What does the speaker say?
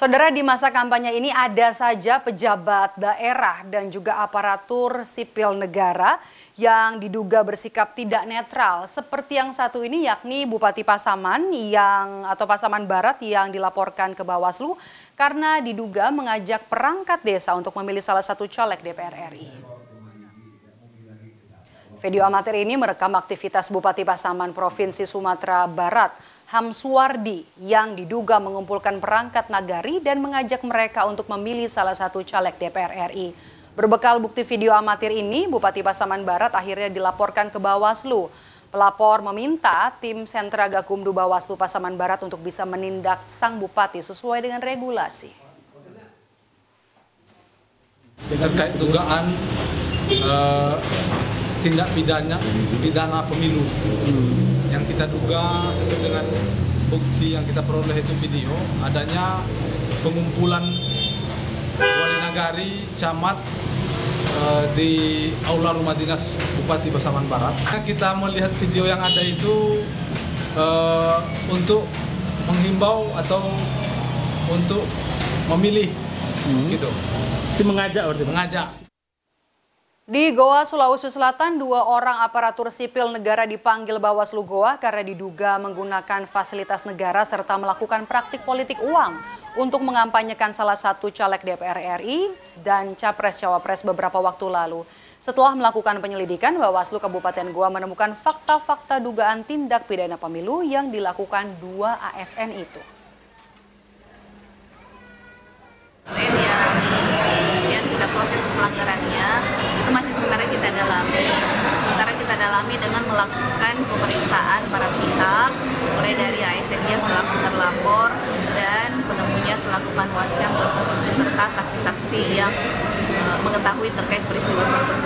Saudara di masa kampanye ini ada saja pejabat daerah dan juga aparatur sipil negara yang diduga bersikap tidak netral seperti yang satu ini yakni Bupati Pasaman yang atau Pasaman Barat yang dilaporkan ke Bawaslu karena diduga mengajak perangkat desa untuk memilih salah satu caleg DPR RI. Video amatir ini merekam aktivitas Bupati Pasaman Provinsi Sumatera Barat Hamsuwardi yang diduga mengumpulkan perangkat nagari dan mengajak mereka untuk memilih salah satu caleg DPR RI. Berbekal bukti video amatir ini, Bupati Pasaman Barat akhirnya dilaporkan ke Bawaslu. Pelapor meminta tim Sentra Gakumdu Bawaslu Pasaman Barat untuk bisa menindak sang bupati sesuai dengan regulasi. Terkait dugaan uh, tindak pidana pidana pemilu kita duga sesuai dengan bukti yang kita peroleh itu video adanya pengumpulan wali nagari camat uh, di aula rumah dinas Bupati Pasaman Barat. Kita melihat video yang ada itu uh, untuk menghimbau atau untuk memilih hmm. gitu. Itu mengajak berarti. Mengajak. Di Goa, Sulawesi Selatan, dua orang aparatur sipil negara dipanggil Bawaslu Goa karena diduga menggunakan fasilitas negara serta melakukan praktik politik uang untuk mengampanyekan salah satu caleg DPR RI dan capres-cawapres beberapa waktu lalu. Setelah melakukan penyelidikan, Bawaslu Kabupaten Goa menemukan fakta-fakta dugaan tindak pidana pemilu yang dilakukan dua ASN itu. Kami dengan melakukan pemeriksaan para pihak, mulai dari ASN-nya selaku terlapor dan penemunya selaku panwascam beserta saksi-saksi yang eh, mengetahui terkait peristiwa tersebut.